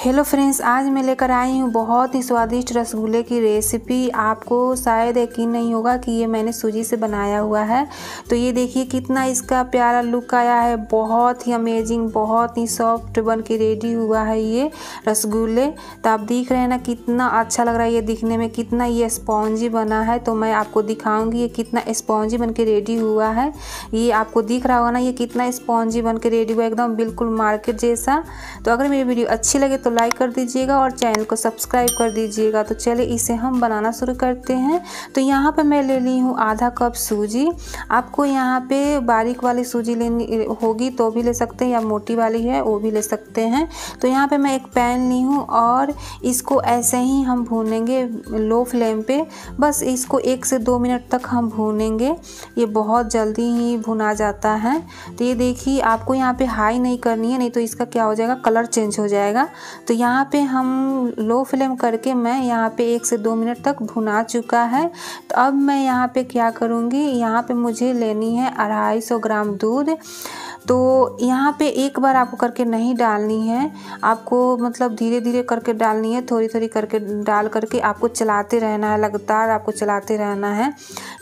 Hello friends आज मैं लेकर आई हूँ बहुत ही स्वादिष्ट रसगुल्ले की रेसिपी आपको शायद यकीन नहीं होगा कि ये मैंने सूजी से बनाया हुआ है। तो ये देखिए कितना इसका प्यारा लुक आया है। बहुत ही अमेजिंग बहुत ही सॉफ्ट बन के रेडी हुआ है ये रसगुल्ले। तो आप देख रहे हैं ना, कितना अच्छा लग रहा है ये दिखने में, कितना ये स्पॉन्जी बना है। तो मैं आपको दिखाऊँगी ये कितना स्पॉन्जी बन के रेडी हुआ है। ये आपको दिख रहा होगा ना, ये कितना स्पॉन्जी बन के रेडी हुआ, एकदम बिल्कुल मार्केट जैसा। तो अगर मेरी वीडियो अच्छी लगे तो लाइक कर दीजिएगा और चैनल को सब्सक्राइब कर दीजिएगा। तो चलिए, इसे हम बनाना शुरू करते हैं। तो यहाँ पर मैं ले ली हूँ आधा कप सूजी। आपको यहाँ पे बारीक वाली सूजी लेनी होगी तो भी ले सकते हैं या मोटी वाली है, वो भी ले सकते हैं। तो यहाँ पे मैं एक पैन ली हूँ और इसको ऐसे ही हम भूनेंगे लो फ्लेम पे। बस इसको एक से दो मिनट तक हम भूनेंगे। ये बहुत जल्दी ही भुना जाता है। तो ये देखिए, आपको यहाँ पे हाई नहीं करनी है, नहीं तो इसका क्या हो जाएगा, कलर चेंज हो जाएगा। तो यहाँ पे हम लो फ्लेम करके मैं यहाँ पे एक से दो मिनट तक भुना चुका है। तो अब मैं यहाँ पे क्या करूँगी? यहाँ पे मुझे लेनी है अढ़ाई सौ ग्राम दूध। तो यहाँ पे एक बार आपको करके नहीं डालनी है। आपको मतलब धीरे धीरे करके डालनी है थोड़ी थोड़ी करके डाल करके आपको चलाते रहना है, लगातार आपको चलाते रहना है।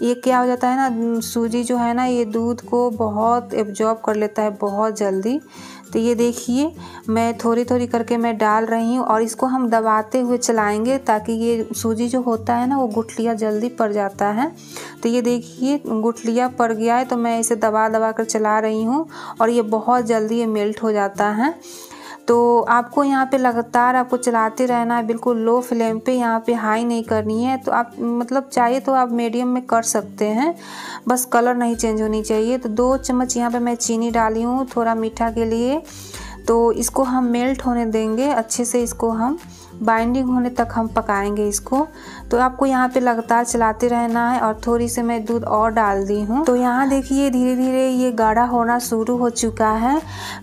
ये क्या हो जाता है ना, सूजी जो है ना, ये दूध को बहुत एब्जॉर्ब कर लेता है बहुत जल्दी। तो ये देखिए, मैं थोड़ी थोड़ी करके मैं डाल रही हूँ और इसको हम दबाते हुए चलाएँगे ताकि ये सूजी जो होता है ना, वो गुठलिया जल्दी पड़ जाता है। तो ये देखिए, गुठलिया पड़ गया है तो मैं इसे दबा दबा कर चला रही हूँ और ये बहुत जल्दी ये मेल्ट हो जाता है। तो आपको यहाँ पे लगातार आपको चलाते रहना है, बिल्कुल लो फ्लेम पे यहाँ पे हाई नहीं करनी है। तो आप मतलब चाहिए तो आप मीडियम में कर सकते हैं। बस कलर नहीं चेंज होनी चाहिए। तो दो चम्मच यहाँ पे मैं चीनी डाली हूँ थोड़ा मीठा के लिए। तो इसको हम मेल्ट होने देंगे, अच्छे से इसको हम बाइंडिंग होने तक हम पकाएँगे इसको। तो आपको यहाँ पे लगातार चलाते रहना है और थोड़ी से मैं दूध और डाल दी हूँ। तो यहाँ देखिए धीरे धीरे ये गाढ़ा होना शुरू हो चुका है।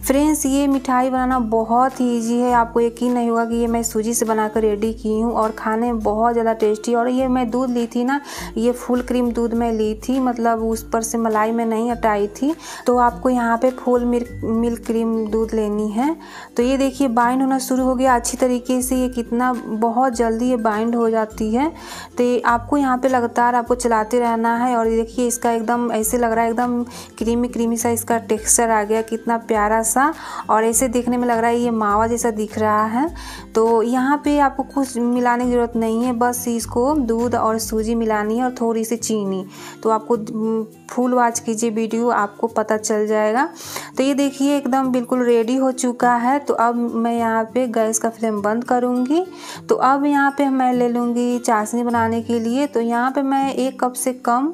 फ्रेंड्स, ये मिठाई बनाना बहुत ही ईजी है। आपको यकीन नहीं होगा कि ये मैं सूजी से बनाकर रेडी की हूँ और खाने में बहुत ज़्यादा टेस्टी और ये मैं दूध ली थी ना, ये फुल क्रीम दूध में ली थी मतलब उस पर से मलाई में नहीं हटाई थी। तो आपको यहाँ पे फुल मिल्क क्रीम दूध लेनी है। तो ये देखिए बाइंड होना शुरू हो गया। अच्छी तरीके से ये कितना बहुत जल्दी ये बाइंड हो जाती है। तो आपको यहाँ पे लगातार आपको चलाते रहना है और देखिए इसका एकदम ऐसे लग रहा है, एकदम क्रीमी क्रीमी सा इसका टेक्सचर आ गया, कितना प्यारा सा। और ऐसे देखने में लग रहा है ये मावा जैसा दिख रहा है। तो यहाँ पे आपको कुछ मिलाने की ज़रूरत नहीं है, बस इसको दूध और सूजी मिलानी है और थोड़ी सी चीनी। तो आपको फुल वॉच कीजिए, वीडियो आपको पता चल जाएगा। तो ये देखिए एकदम बिल्कुल रेडी हो चुका है। तो अब मैं यहाँ पे गैस का फ्लेम बंद करूँगी। तो अब यहाँ पे मैं ले लूँगी चाशनी बनाने के लिए। तो यहाँ पे मैं एक कप से कम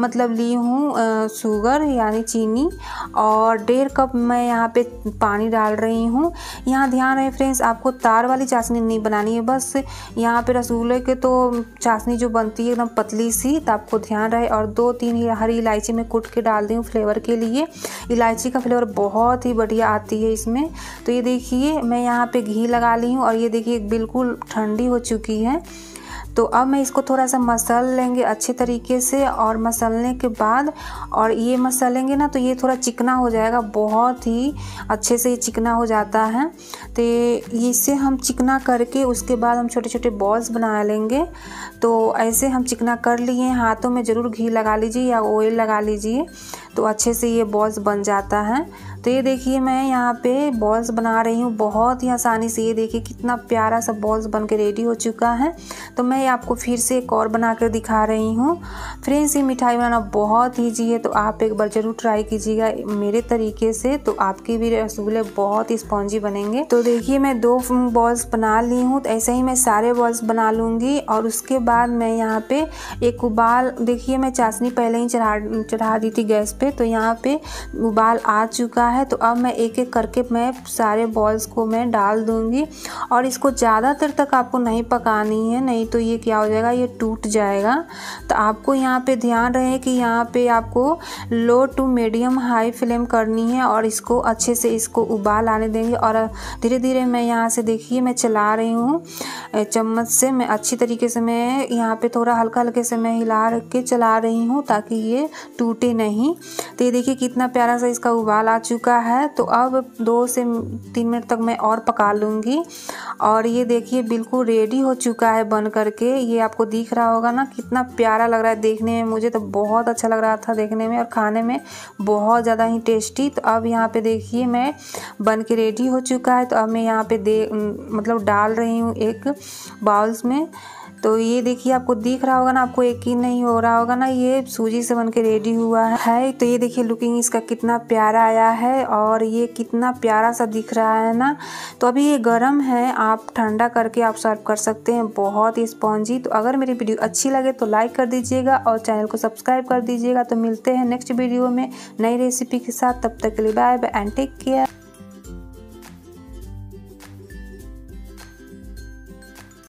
मतलब ली हूँ शुगर यानी चीनी। और डेढ़ कप मैं यहाँ पे पानी डाल रही हूँ। यहाँ ध्यान रहे फ्रेंड्स, आपको तार वाली चाशनी नहीं बनानी है। बस यहाँ पे रसगुल्ले के तो चाशनी जो बनती है एकदम पतली सी तो आपको ध्यान रहे। और दो तीन हरी इलायची में कुट के डाल दी हूँ फ्लेवर के लिए। इलायची का फ्लेवर बहुत ही बढ़िया आती है इसमें। तो ये देखिए, मैं यहाँ पे घी लगा ली हूँ। और ये देखिए बिल्कुल ठंडी हो चुकी है। तो अब मैं इसको थोड़ा सा मसल लेंगे अच्छे तरीके से और मसलने के बाद, और ये मसलेंगे ना तो ये थोड़ा चिकना हो जाएगा, बहुत ही अच्छे से ये चिकना हो जाता है। तो इससे हम चिकना करके उसके बाद हम छोटे छोटे बॉल्स बना लेंगे। तो ऐसे हम चिकना कर लिए, हाथों में ज़रूर घी लगा लीजिए या ऑयल लगा लीजिए। तो अच्छे से ये बॉल्स बन जाता है। तो ये देखिए मैं यहाँ पे बॉल्स बना रही हूँ बहुत ही आसानी से। ये देखिए कितना प्यारा सा बॉल्स बन के रेडी हो चुका है। तो मैं ये आपको फिर से एक और बना कर दिखा रही हूँ। फ्रेंड्स ये मिठाई बनाना बहुत ईजी है तो आप एक बार ज़रूर ट्राई कीजिएगा मेरे तरीके से। तो आपके भी रसगुल्ले बहुत ही स्पॉन्जी बनेंगे। तो देखिए मैं दो बॉल्स बना ली हूँ तो ऐसे ही मैं सारे बॉल्स बना लूँगी। और उसके बाद मैं यहाँ पे एक उबाल, देखिए मैं चाशनी पहले ही चढ़ा चढ़ा दी थी गैस पे। तो यहाँ पे उबाल आ चुका है। तो अब मैं एक एक करके मैं सारे बॉल्स को मैं डाल दूँगी और इसको ज़्यादातर तक आपको नहीं पकानी है, नहीं तो ये क्या हो जाएगा, ये टूट जाएगा। तो आपको यहाँ पे ध्यान रहे कि यहाँ पे आपको low to medium high flame करनी है और इसको अच्छे से इसको उबाल आने देंगे और धीरे धीरे मैं यहाँ से देखिए, मैं चला रही हूँ। चम्मच से मैं अच्छी तरीके से मैं यहाँ पे थोड़ा हल्का हल्के से मैं हिला रख के चला रही हूँ ताकि ये टूटे नहीं। तो ये देखिए कितना प्यारा सा इसका उबाल आ चुका है। तो अब दो से तीन मिनट तक मैं और पका लूँगी। और ये देखिए बिल्कुल रेडी हो चुका है बन करके। ये आपको दिख रहा होगा ना, कितना प्यारा लग रहा है देखने में। मुझे तो बहुत अच्छा लग रहा था देखने में और खाने में। बहुत ज़्यादा ही टेस्टी तो अब यहाँ पे देखिए मैं बन के रेडी हो चुका है। तो अब मैं यहाँ पे दे मतलब डाल रही हूँ एक बाउल्स में। तो ये देखिए, आपको दिख रहा होगा ना, आपको यकीन नहीं हो रहा होगा ना, ये सूजी से बन के रेडी हुआ है। तो ये देखिए लुकिंग इसका कितना प्यारा आया है और ये कितना प्यारा सा दिख रहा है ना। तो अभी ये गर्म है, आप ठंडा करके आप सर्व कर सकते हैं, बहुत ही स्पॉन्जी तो अगर मेरी वीडियो अच्छी लगे तो लाइक कर दीजिएगा और चैनल को सब्सक्राइब कर दीजिएगा। तो मिलते हैं नेक्स्ट वीडियो में नई रेसिपी के साथ। तब तक के लिए bye bye and take care